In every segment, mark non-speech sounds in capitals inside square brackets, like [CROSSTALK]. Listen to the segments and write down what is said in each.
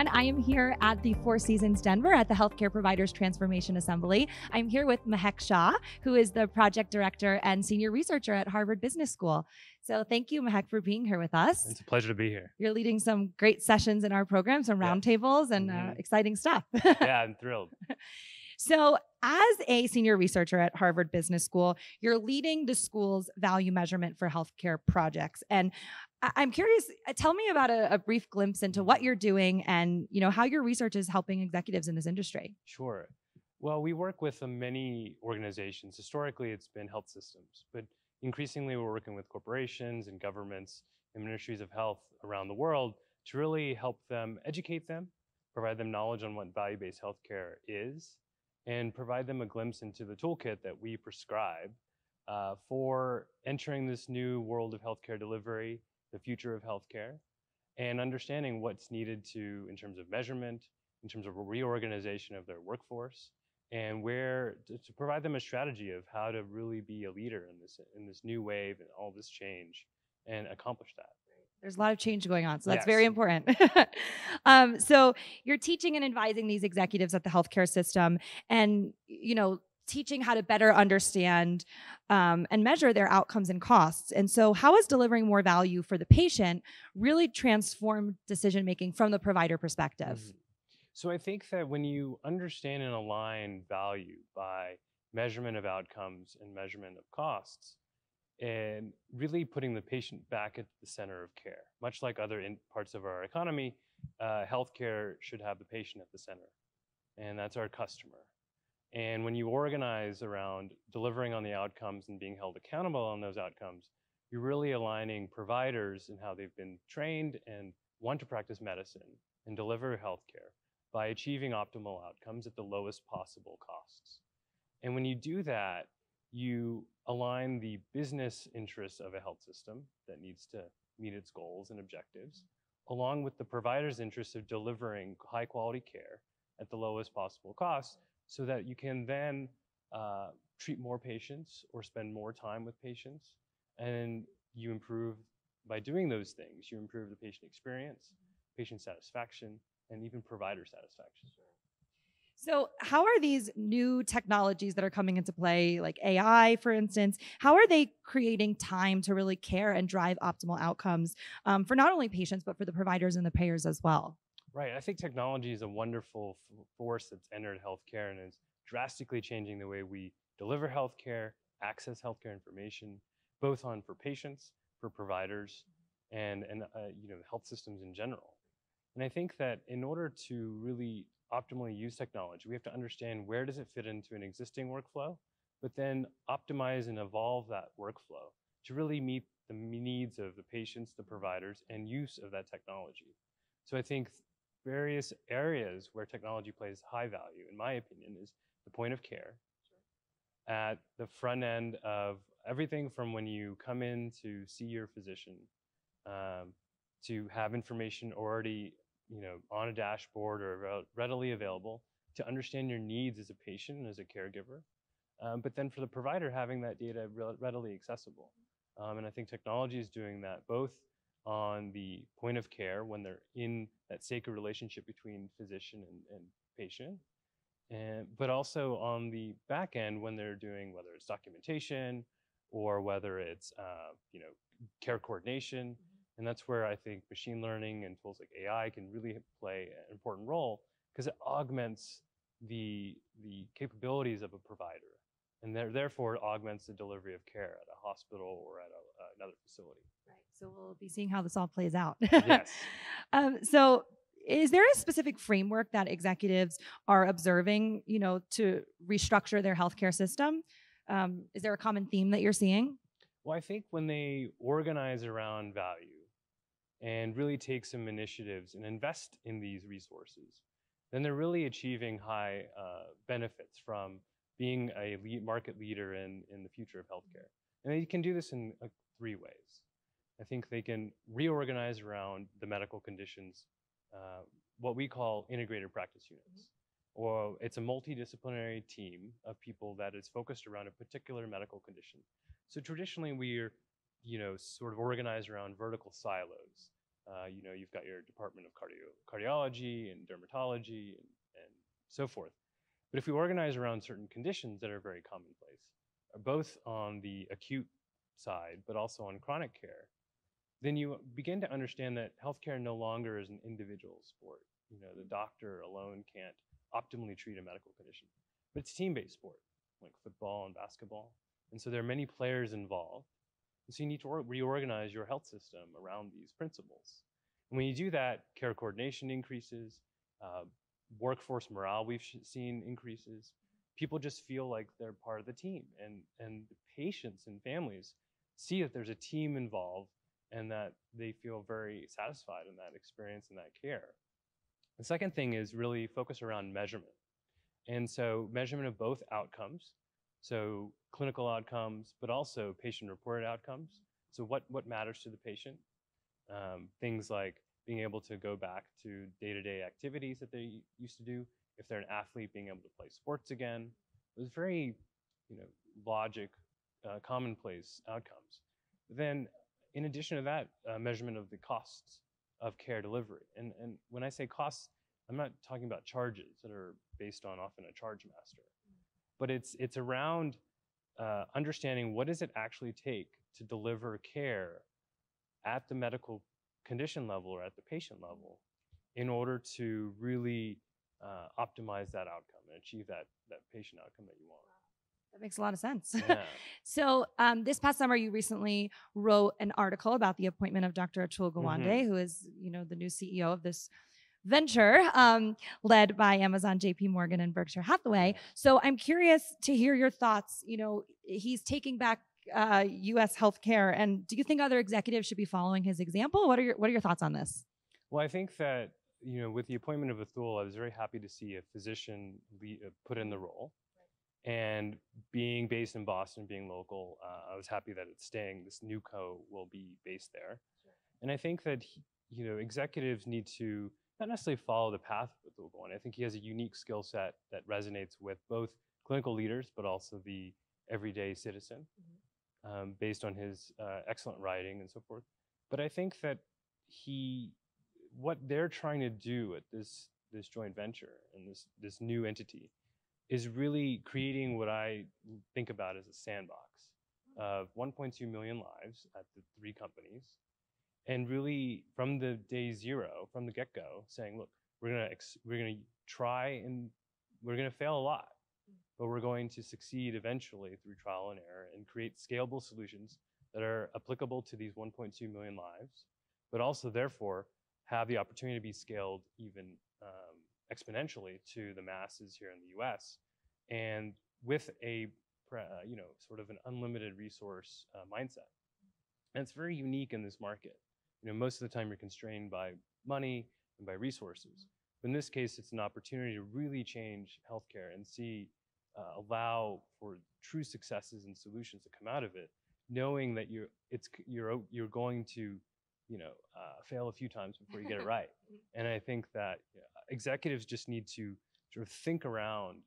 everyone. I am here at the Four Seasons Denver at the Healthcare Providers Transformation Assembly. I'm here with Mahek Shah, who is the project director and senior researcher at Harvard Business School. So thank you, Mahek, for being here with us. It's a pleasure to be here. You're leading some great sessions in our program, some roundtables and uh, Mhm. exciting stuff. [LAUGHS] yeah, I'm thrilled. So, as a senior researcher at Harvard Business School, you're leading the school's value measurement for healthcare projects. And I'm curious, uh, tell me about a, a brief glimpse into what you're doing and you know how your research is helping executives in this industry. Sure. Well, we work with uh, many organizations. Historically, it's been health systems, but increasingly, we're working with corporations and governments and ministries of health around the world to really help them educate them, provide them knowledge on what value based healthcare is, and provide them a glimpse into the toolkit that we prescribe uh, for entering this new world of healthcare delivery, the future of healthcare, and understanding what's needed to, in terms of measurement, in terms of reorganization of their workforce, and where to, to provide them a strategy of how to really be a leader in this in this new wave and all this change, and accomplish that. There's a lot of change going on, so that's very important. [LAUGHS] um, so, you're teaching and advising these executives at the healthcare system, and you know, teaching how to better understand um, and measure their outcomes and costs. And so, how is delivering more value for the patient really transformed decision making from the provider perspective? Mhm. So I think that when you understand and align value by measurement of outcomes and measurement of costs, and really putting the patient back at the center of care, much like other parts of our economy, uh, healthcare should have the patient at the center, and that's our customer. And when you organize around delivering on the outcomes and being held accountable on those outcomes, you're really aligning providers and how they've been trained and want to practice medicine and deliver healthcare by achieving optimal outcomes at the lowest possible costs. And when you do that, you align the business interests of a health system that needs to meet its goals and objectives, along with the provider's interest of delivering high quality care at the lowest possible cost, so that you can then uh, treat more patients or spend more time with patients. And you improve, by doing those things, you improve the patient experience, patient satisfaction, and even provider satisfaction. So, how are these new technologies that are coming into play, like AI, for instance, how are they creating time to really care and drive optimal outcomes um, for not only patients, but for the providers and the payers as well? Right. I think technology is a wonderful force that's entered healthcare and is drastically changing the way we deliver healthcare, access healthcare information, both on for patients, for providers, and and uh, you know health systems in general. And I think that in order to really optimally use technology, we have to understand where does it fit into an existing workflow, but then optimize and evolve that workflow to really meet the needs of the patients, the providers, and use of that technology. So I think various areas where technology plays high value, in my opinion, is the point of care, at the front end of everything from when you come in to see your physician, um, to have information already, you know, on a dashboard or readily available, to understand your needs as a patient and as a caregiver, um, but then for the provider having that data re- readily accessible. Um, and I think technology is doing that both on the point of care when they're in that sacred relationship between physician and, and patient, and but also on the back end when they're doing whether it's documentation or whether it's uh, you know care coordination, and that's where I think machine learning and tools like AI can really play an important role because it augments the the capabilities of a provider, and there, therefore it augments the delivery of care at a hospital or at a, another facility. Right. So, we'll be seeing how this all plays out. Yes. [LAUGHS] um, so, is there a specific framework that executives are observing, you know, to restructure their healthcare system? Um, is there a common theme that you're seeing? Well, I think when they organize around value and really take some initiatives and invest in these resources, then they're really achieving high uh, benefits from being a lead market leader in, in the future of healthcare. And they can do this in uh, three ways. I think they can reorganize around the medical conditions, uh, what we call integrated practice units. Or it's a multidisciplinary team of people that is focused around a particular medical condition. So traditionally, we're, you know, sort of organized around vertical silos. Uh, you know, you've got your department of cardio, cardiology and dermatology and, and so forth. But if we organize around certain conditions that are very commonplace, both on the acute side, but also on chronic care, then you begin to understand that healthcare no longer is an individual sport. You know, the doctor alone can't optimally treat a medical condition, but it's a team-based sport, like football and basketball. And so there are many players involved. And so you need to reorganize your health system around these principles. And when you do that, care coordination increases, uh, workforce morale we've seen increases. People just feel like they're part of the team, and and patients and families see that there's a team involved, and that they feel very satisfied in that experience and that care. The second thing is really focus around measurement, and so measurement of both outcomes, so clinical outcomes, but also patient-reported outcomes. So what what matters to the patient? Um, things like being able to go back to day-to-day activities that they used to do. If they're an athlete, being able to play sports again. It was very, you know, logic, uh, commonplace outcomes. Then, in addition to that, uh, measurement of the costs of care delivery. And and when I say costs, I'm not talking about charges that are based on often a charge master, but it's it's around uh, understanding what does it actually take to deliver care at the medical condition level or at the patient level in order to really uh, optimize that outcome and achieve that, that patient outcome that you want. That makes a lot of sense. [LAUGHS] Yeah. so, um, this past summer, you recently wrote an article about the appointment of Dr. Atul Gawande, Mhm. who is, you know, the new CEO of this venture um, led by Amazon, JP Morgan, and Berkshire Hathaway. So, I'm curious to hear your thoughts. You know, he's taking back uh, U.S. healthcare, and do you think other executives should be following his example? What are your What are your thoughts on this? Well, I think that you know, with the appointment of Atul, I was very happy to see a physician lead, uh, put in the role. And being based in Boston, being local, uh, I was happy that it's staying. This new co will be based there. And I think that he, you know executives need to not necessarily follow the path of Gawande. I think he has a unique skill set that resonates with both clinical leaders, but also the everyday citizen, um, based on his uh, excellent writing and so forth. But I think that he what they're trying to do at this this joint venture and this this new entity is really creating what I think about as a sandbox of 1.2 million lives at the three companies, and really from the day zero, from the get-go, saying, look, we're gonna ex- we're gonna try and we're gonna fail a lot, but we're going to succeed eventually through trial and error and create scalable solutions that are applicable to these 1.2 million lives, but also therefore have the opportunity to be scaled even um, exponentially to the masses here in the U.S. and with a uh, you know sort of an unlimited resource uh, mindset. And it's very unique in this market. You know, most of the time you're constrained by money and by resources. But in this case, it's an opportunity to really change healthcare and see uh, allow for true successes and solutions to come out of it, knowing that you're it's you're you're going to you know uh, fail a few times before you get it right. [LAUGHS] And I think that executives just need to sort of think around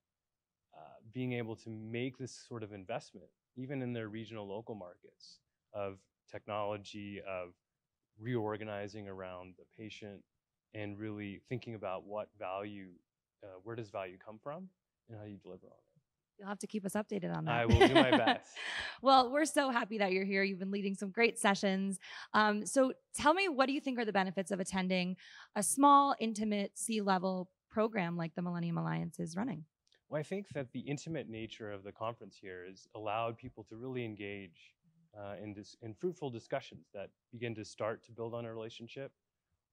uh, being able to make this sort of investment, even in their regional local markets, of technology, of reorganizing around the patient, and really thinking about what value, uh, where does value come from, and how you deliver on it. You'll have to keep us updated on that. I will do my [LAUGHS] best. well, we're so happy that you're here. You've been leading some great sessions. Um, so tell me, what do you think are the benefits of attending a small, intimate, C level program like the Millennium Alliance is running? Well, I think that the intimate nature of the conference here has allowed people to really engage uh, in, dis- in fruitful discussions that begin to start to build on a relationship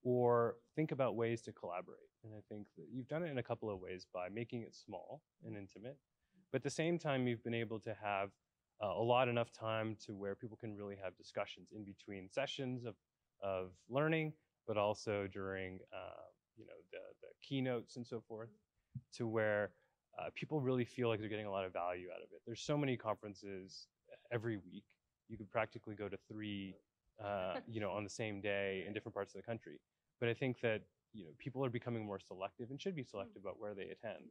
or think about ways to collaborate. And I think that you've done it in a couple of ways by making it small and intimate, but at the same time, you've been able to have uh, a lot enough time to where people can really have discussions in between sessions of, of learning, but also during uh, you know the, the keynotes and so forth, to where uh, people really feel like they're getting a lot of value out of it. There's so many conferences every week. You could practically go to three, uh, [LAUGHS] you know, on the same day in different parts of the country. But I think that you know people are becoming more selective and should be selective about where they attend.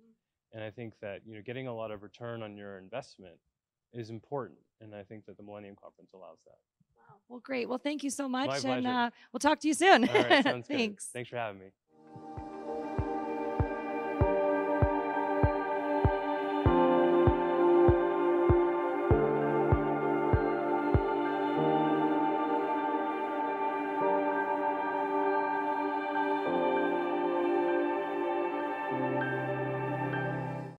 And I think that you know getting a lot of return on your investment is important. And I think that the Millennium Conference allows that. Wow, Well, great. Well, thank you so much. My and uh, we'll talk to you soon. All right, sounds [LAUGHS] good. Thanks. Thanks for having me.